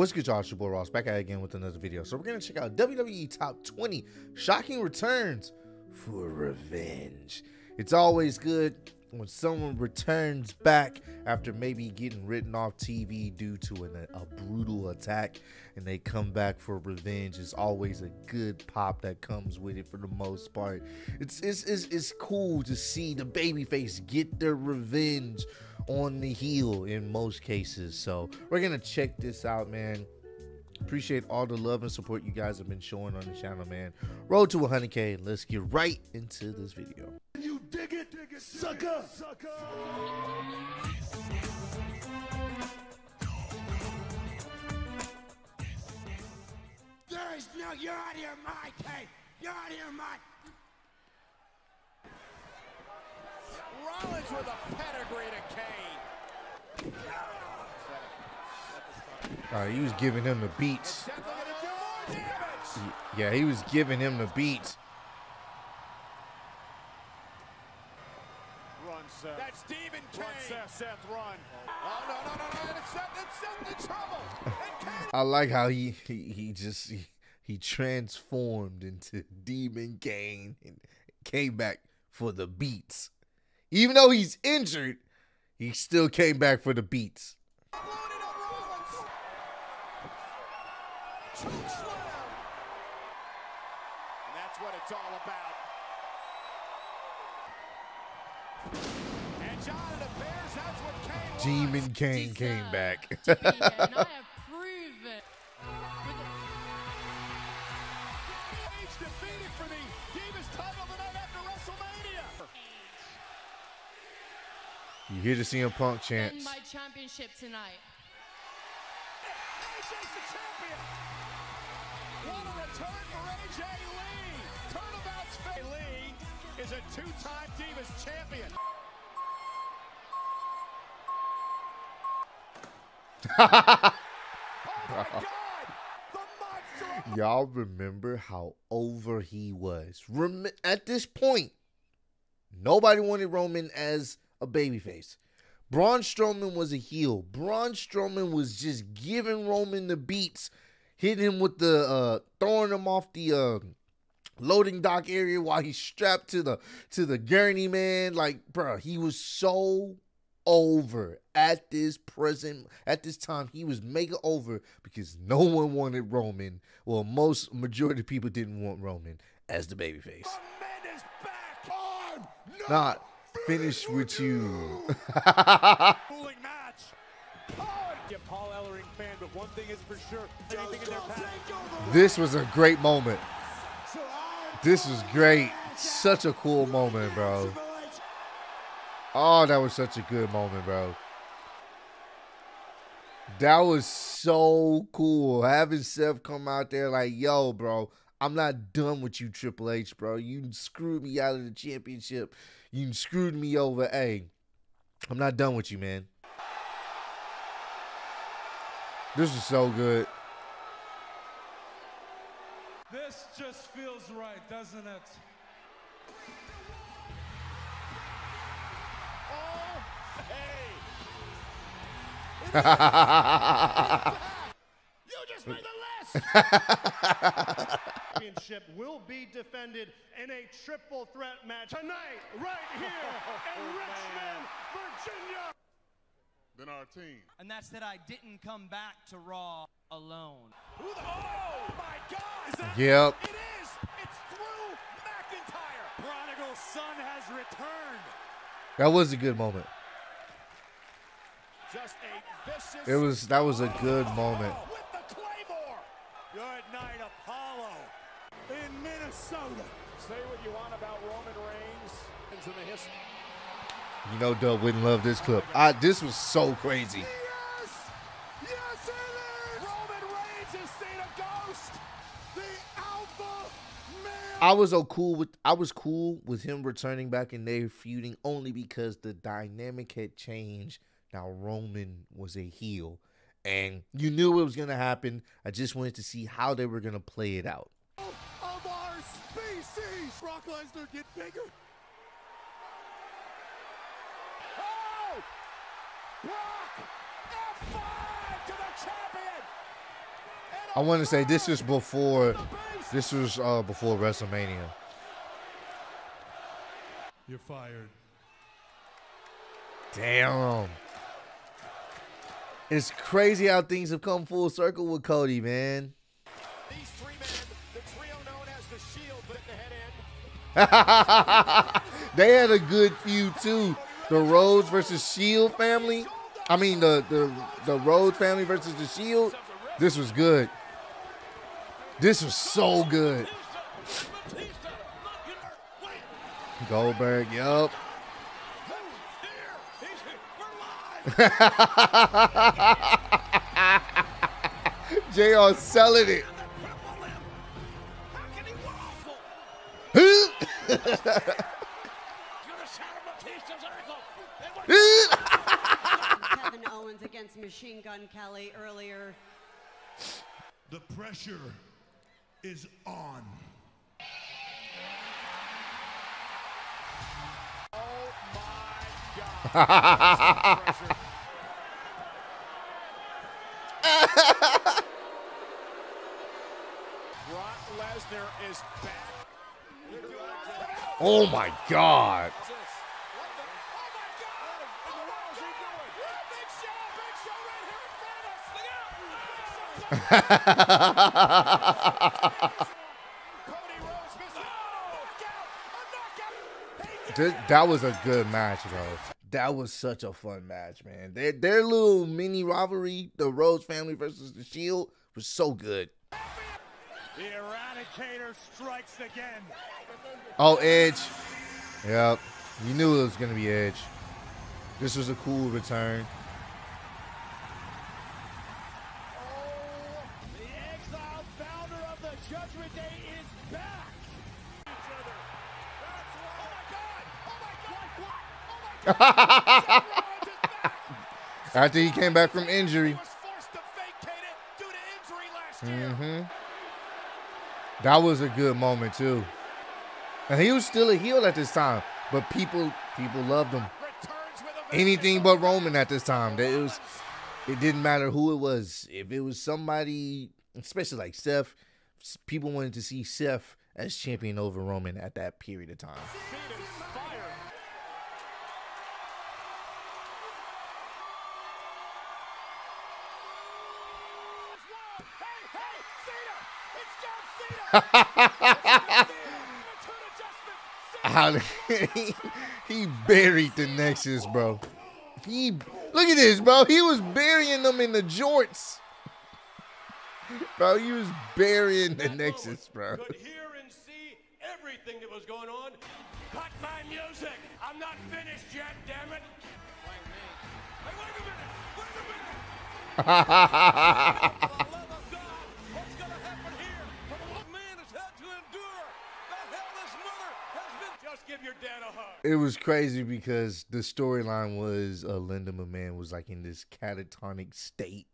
What's good, y'all? It's your boy Ross back at again with another video. So we're gonna check out WWE Top 20 Shocking Returns for Revenge. It's always good when someone returns back after maybe getting written off TV due to an, a brutal attack and they come back for revenge. It's always a good pop that comes with it for the most part. It's it's it's, it's cool to see the babyface get their revenge on the heel in most cases. So we're gonna check this out, man. Appreciate all the love and support you guys have been showing on the channel, man. Road to 100k. Let's get right into this video. You dig it, dig it sucker. sucker. There is no, you're out of your mind, Kane. You're out of your mind. Rollins with a pedigree to Kane. Uh, he was giving him the beats. Definitely gonna do more damage. Yeah, he was giving him the beats. Run, Seth. That's Demon Kane. Run, Seth. Seth, run. Oh, no, no, no, no. It's Seth, it's Seth in trouble. And Kane. I like how he he, he just he, he transformed into Demon Kane and came back for the beats. Even though he's injured, he still came back for the beats. Loaded up Rollins. Choke slam. And that's what it's all about. And John and the Bears, that's what Kane. Demon Kane came back. You hear the CM Punk win chants. my championship tonight. AJ's the champion. What a return for AJ Lee. Turnabout's Faye Lee is a two-time Divas champion. oh my God! The. Y'all remember how over he was. Rem- at this point, nobody wanted Roman as a babyface. Braun Strowman was a heel. Braun Strowman was just giving Roman the beats, hitting him with the uh throwing him off the uh loading dock area while he's strapped to the to the gurney man. Like, bro, he was so over at this present at this time he was mega over because no one wanted roman well most majority of people didn't want roman as the babyface Man is back. On. No. not finish with you match. Oh, and Get Paul Ellering fan, but one thing is for sure. Anything in their path. this was a great moment this was great such a cool moment bro oh that was such a good moment bro that was so cool having Seth come out there like, yo, bro, I'm not done with you, Triple H, bro. You screwed me out of the championship. You screwed me over. Hey, I'm not done with you, man. This is so good. This just feels right, doesn't it? Oh, hey. You just made the list. championship will be defended in a triple threat match tonight, right here in oh, Richmond, Virginia. than our team. and that's that I didn't come back to Raw alone. Who the, oh, my God. Is that Yep. It is. It's Drew McIntyre. Prodigal son has returned. That was a good moment. Just a. It was that was a good oh, moment. With the Claymore. Good night, Apollo, in Minnesota. Say what you want about Roman Reigns. In the history. You know Dub wouldn't love this clip. I this was so crazy. Yes! Yes, it is! Roman Reigns has seen a ghost. The Alpha Man! I was so cool with I was cool with him returning back and they feuding only because the dynamic had changed. Now Roman was a heel, and you knew it was gonna happen. I just wanted to see how they were gonna play it out. Of our species! Brock Lesnar get bigger. Oh! Brock F5 to the champion. I want to say this is before. This was uh, before WrestleMania. You're fired. Damn. It's crazy how things have come full circle with Cody, man. they had a good feud too. The Rhodes versus Shield family. I mean the the the Rhodes family versus the Shield. This was good. This was so good. Goldberg, yup. JR selling it. Kevin Owens against Machine Gun Kelly earlier. The pressure is on. Brock Lesnar is back. Oh my god. Th- that was a good match, bro. That was such a fun match, man. Their their little mini rivalry, the Rhodes family versus the Shield, was so good. The Eradicator strikes again. Oh, Edge. Yep. You knew it was gonna be Edge. This was a cool return. The exiled founder of the Judgment Day is back. Each other. That's right. Oh my God! Oh my God! Oh my God! Rollins is. After he came back from injury. He That was a good moment too. And he was still a heel at this time, but people people loved him. Anything but Roman at this time. It was it didn't matter who it was. If it was somebody, especially like Seth, people wanted to see Seth as champion over Roman at that period of time. He, he buried the Nexus, bro. He look at this, bro. He was burying them in the jorts. Bro, he was burying the Nexus, bro. Could hear and see everything that was going on. Cut my music. I'm not finished yet, damn it. Hey, wait a minute. Wait a minute. Just give your dad a hug. It was crazy because the storyline was uh, Linda McMahon was like in this catatonic state,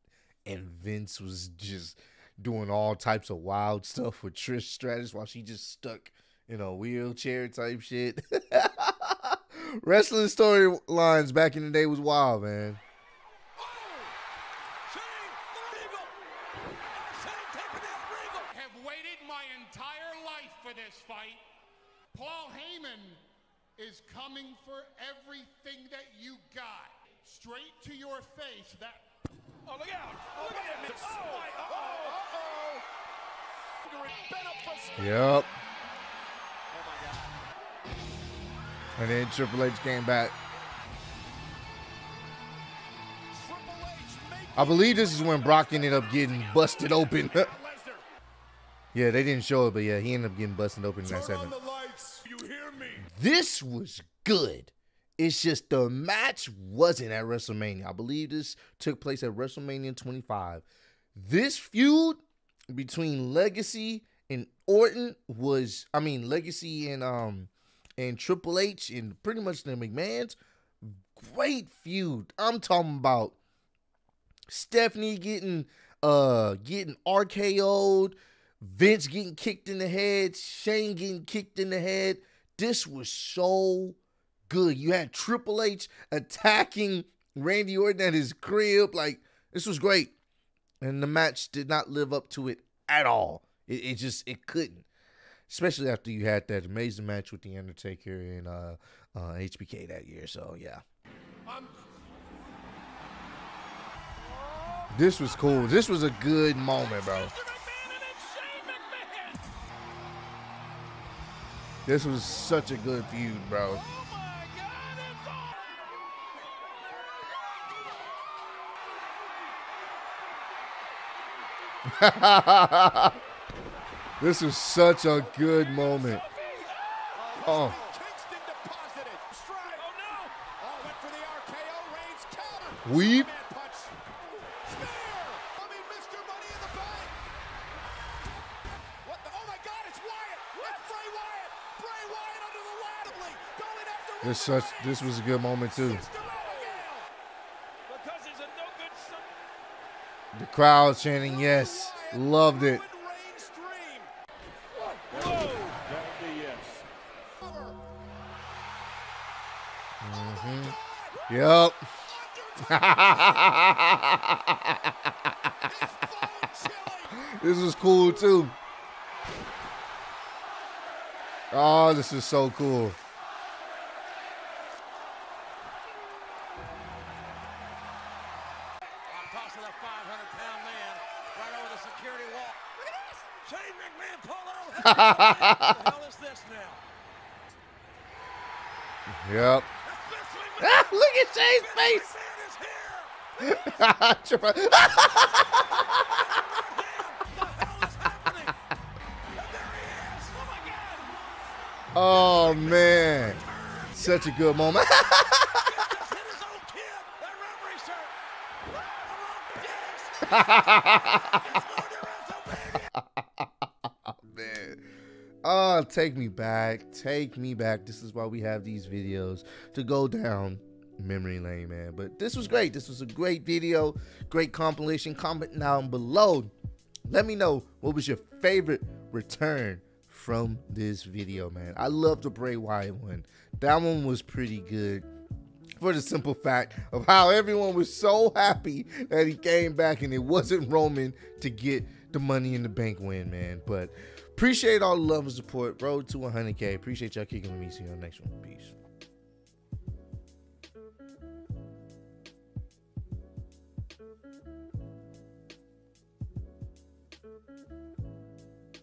and Vince was just doing all types of wild stuff with Trish Stratus while she just stuck in a wheelchair type shit. Wrestling storylines back in the day was wild, man. have waited my entire life for this fight. Paul Heyman is coming for everything that you got. Straight to your face. That Oh, look out! Look at him! Oh, uh-oh! Uh-oh! Bent up for oh, speed. Yep. And then Triple H came back. Triple H making I believe this is when Brock ended up getting busted open. Yeah, they didn't show it, but yeah, he ended up getting busted open in that Turn This was good. It's just the match wasn't at WrestleMania. I believe this took place at WrestleMania 25. This feud between Legacy and Orton was, I mean, Legacy and um and Triple H and pretty much the McMahons, great feud. I'm talking about Stephanie getting uh getting RKO'd, Vince getting kicked in the head, Shane getting kicked in the head. This was so good. You had Triple H attacking Randy Orton at his crib. Like, this was great. and the match did not live up to it at all. It, it just it couldn't, especially after you had that amazing match with the Undertaker and uh, uh, HBK that year. So yeah, this was cool. This was a good moment, bro. This was such a good feud, bro. this was such a good moment. Oh. Kingston deposited. Stride. Oh no. Oh, went for the RKO. Reigns counter. Weep. Superman punch. Spear. I mean, Mr. Money in the Bank. What the? Oh my God! It's Wyatt. It's Bray Wyatt. Bray Wyatt under the ladder. Going after This such this was a good moment too. Sister Abigail. Because he's a no good son. The crowd chanting yes. Loved it. Roman Reigns' dream. Whoa! That'll be yes. Mm-hmm. Cover. Yep. this was cool too. Oh, this is so cool. Yep. Ah, look at Shane's face. McMahon is here! Try- The hell is happening? And there he is! Oh oh man. Such a good moment. Oh, take me back. Take me back. This is why we have these videos to go down memory lane, man. But this was great. This was a great video, great compilation. Comment down below. Let me know what was your favorite return from this video, man. I love the Bray Wyatt one. That one was pretty good for the simple fact of how everyone was so happy that he came back and it wasn't Roman to get the money in the bank win, man. But appreciate all the love and support. Road to 100K. Appreciate y'all kicking with me. See you on the next one. Peace.